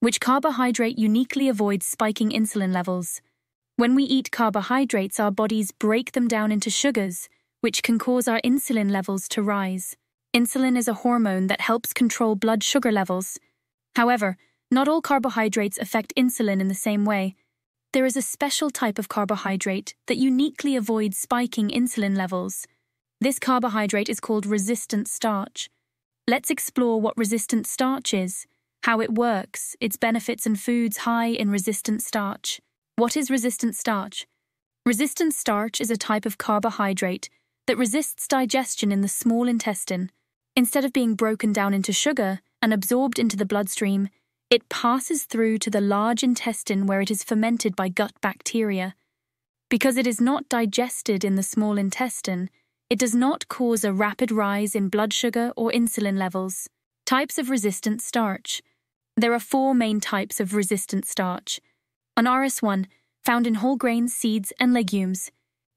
which carbohydrate uniquely avoids spiking insulin levels. When we eat carbohydrates, our bodies break them down into sugars, which can cause our insulin levels to rise. Insulin is a hormone that helps control blood sugar levels. However, not all carbohydrates affect insulin in the same way. There is a special type of carbohydrate that uniquely avoids spiking insulin levels. This carbohydrate is called resistant starch. Let's explore what resistant starch is, how it works, its benefits, and foods high in resistant starch. What is resistant starch? Resistant starch is a type of carbohydrate that resists digestion in the small intestine. Instead of being broken down into sugar and absorbed into the bloodstream, it passes through to the large intestine where it is fermented by gut bacteria. Because it is not digested in the small intestine, it does not cause a rapid rise in blood sugar or insulin levels. Types of resistant starch. There are four main types of resistant starch. An RS1, found in whole grains, seeds, and legumes.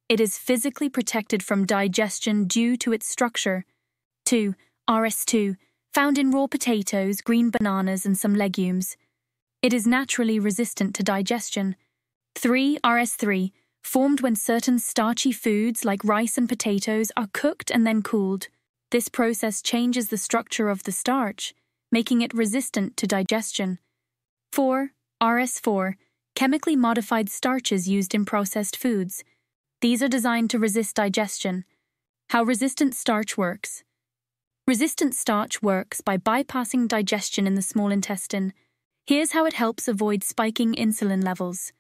It is physically protected from digestion due to its structure. 2. RS2, found in raw potatoes, green bananas, and some legumes. It is naturally resistant to digestion. 3. RS3, formed when certain starchy foods like rice and potatoes are cooked and then cooled. This process changes the structure of the starch, making it resistant to digestion. 4. RS4, chemically modified starches used in processed foods. These are designed to resist digestion. How resistant starch works. Resistant starch works by bypassing digestion in the small intestine. Here's how it helps avoid spiking insulin levels.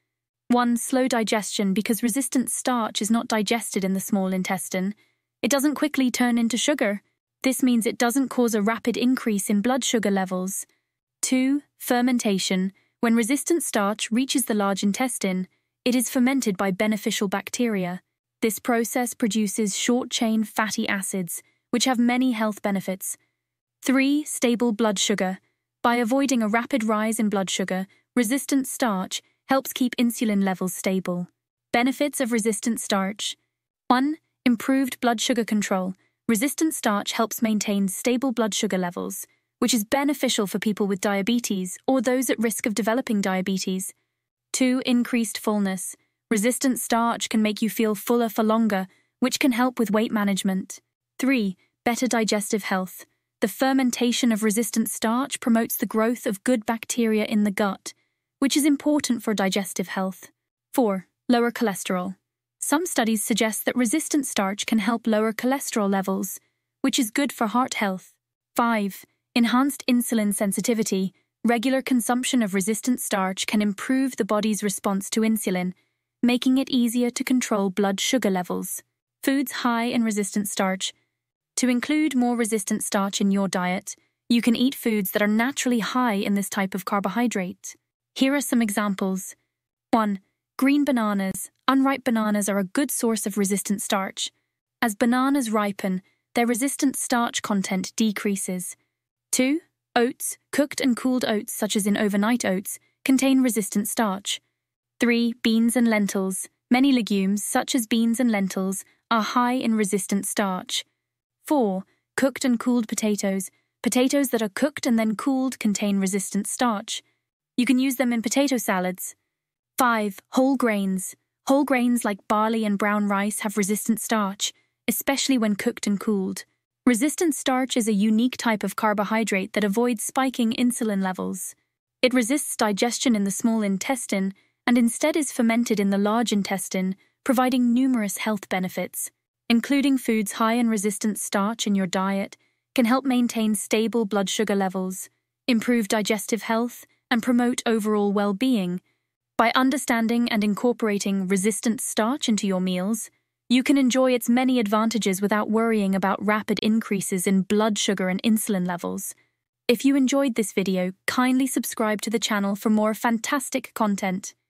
1. Slow digestion because resistant starch is not digested in the small intestine. It doesn't quickly turn into sugar. This means it doesn't cause a rapid increase in blood sugar levels. 2. Fermentation. When resistant starch reaches the large intestine, it is fermented by beneficial bacteria. This process produces short chain fatty acids which have many health benefits. 3. Stable blood sugar. By avoiding a rapid rise in blood sugar, resistant starch helps keep insulin levels stable. Benefits of resistant starch 1. Improved blood sugar control. Resistant starch helps maintain stable blood sugar levels, which is beneficial for people with diabetes or those at risk of developing diabetes. 2. Increased fullness. Resistant starch can make you feel fuller for longer, which can help with weight management. 3. Better digestive health. The fermentation of resistant starch promotes the growth of good bacteria in the gut, which is important for digestive health. 4. Lower cholesterol. Some studies suggest that resistant starch can help lower cholesterol levels, which is good for heart health. 5. Enhanced insulin sensitivity. Regular consumption of resistant starch can improve the body's response to insulin, making it easier to control blood sugar levels. Foods high in resistant starch to include more resistant starch in your diet, you can eat foods that are naturally high in this type of carbohydrate. Here are some examples. 1. Green bananas. Unripe bananas are a good source of resistant starch. As bananas ripen, their resistant starch content decreases. 2. Oats, cooked and cooled oats, such as in overnight oats, contain resistant starch. 3. Beans and lentils. Many legumes, such as beans and lentils, are high in resistant starch. 4. Cooked and cooled potatoes. Potatoes that are cooked and then cooled contain resistant starch. You can use them in potato salads. 5. Whole grains. Whole grains like barley and brown rice have resistant starch, especially when cooked and cooled. Resistant starch is a unique type of carbohydrate that avoids spiking insulin levels. It resists digestion in the small intestine and instead is fermented in the large intestine, providing numerous health benefits. Including foods high in resistant starch in your diet can help maintain stable blood sugar levels, improve digestive health, and promote overall well being. By understanding and incorporating resistant starch into your meals, you can enjoy its many advantages without worrying about rapid increases in blood sugar and insulin levels. If you enjoyed this video, kindly subscribe to the channel for more fantastic content.